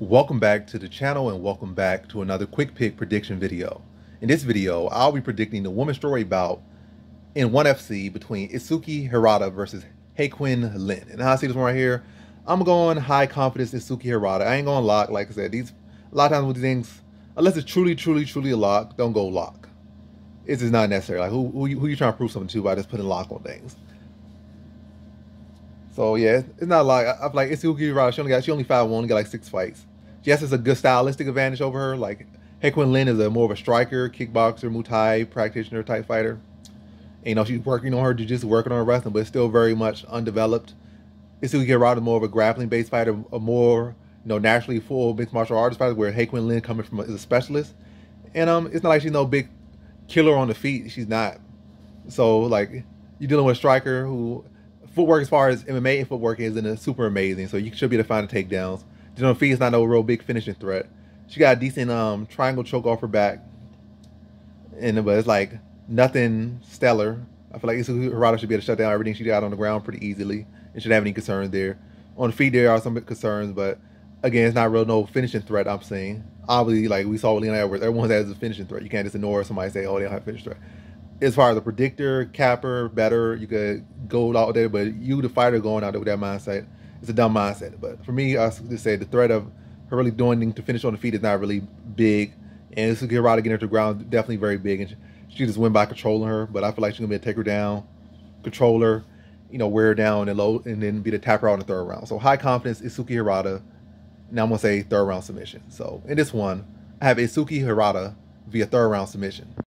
Welcome back to the channel and welcome back to another quick pick prediction video. In this video, I'll be predicting the women's story bout in ONE FC between Itsuki Hirata versus Heqin Lin. And how I see this one right here, I'm going high confidence Itsuki Hirata. I ain't going lock, like I said, these a lot of times with these things, unless it's truly, truly, truly a lock, don't go lock. It's just not necessary. Like who who you, who you trying to prove something to by just putting lock on things. So yeah, it's not like I'm like Itsuki Hirata. She only got she only five one, got like six fights yes, it's a good stylistic advantage over her. Like Heqin Lin is a more of a striker, kickboxer, Muay Thai practitioner type fighter. And, you know, she's working on her jiu-jitsu, working on her wrestling, but it's still very much undeveloped. Itsuki Hirata is more of a grappling-based fighter, a more, you know, naturally full mixed martial artist fighter, where Heqin Lin coming from is a specialist. And um, it's not like she's no big killer on the feet. She's not. So, like, you're dealing with a striker who footwork as far as MMA and footwork is in a super amazing. So you should be able to find the takedowns. Janelle Fee is not no real big finishing threat. She got a decent um, triangle choke off her back, and but it's like nothing stellar. I feel like Itsuki Hirata should be able to shut down everything she got on the ground pretty easily and should have any concerns there. On the feet, there are some concerns, but again, it's not real no finishing threat. I'm saying obviously, like we saw with Leon Edwards, everyone has a finishing threat. You can't just ignore somebody say, "Oh, they don't have a finishing threat." As far as the predictor, capper, better, you could go out there, but you, the fighter, going out there with that mindset it's a dumb mindset. But for me, I just say the threat of her really doing to finish on the feet is not really big. And Suki Hirata getting her to the ground definitely very big. And she, she just win by controlling her. But I feel like she's gonna be to take her down, control her, you know, wear her down and low, and then be the tap her out in the third round. So high confidence Itsuki Hirata. Now I'm gonna say third round submission. So in this one, I have Itsuki Hirata via third round submission.